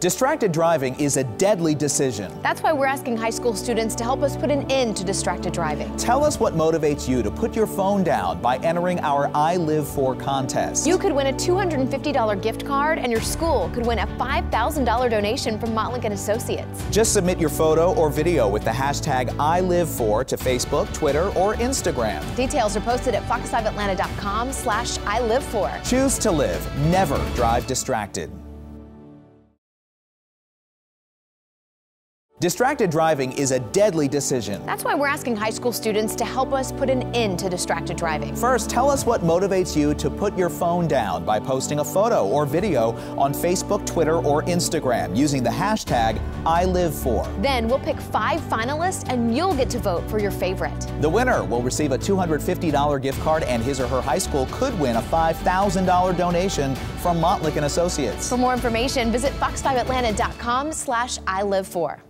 Distracted driving is a deadly decision. That's why we're asking high school students to help us put an end to distracted driving. Tell us what motivates you to put your phone down by entering our I Live For contest. You could win a $250 gift card and your school could win a $5,000 donation from Montlick and Associates. Just submit your photo or video with the hashtag I Live For to Facebook, Twitter, or Instagram. Details are posted at fox5atlanta.com slash I Live For. Choose to live. Never drive distracted. Distracted driving is a deadly decision. That's why we're asking high school students to help us put an end to distracted driving. First, tell us what motivates you to put your phone down by posting a photo or video on Facebook, Twitter, or Instagram using the hashtag ILiveFor. Then we'll pick five finalists and you'll get to vote for your favorite. The winner will receive a $250 gift card and his or her high school could win a $5,000 donation from Montlick and Associates. For more information, visit fox5atlanta.com slash I live for.